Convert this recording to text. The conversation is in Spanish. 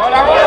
Hola,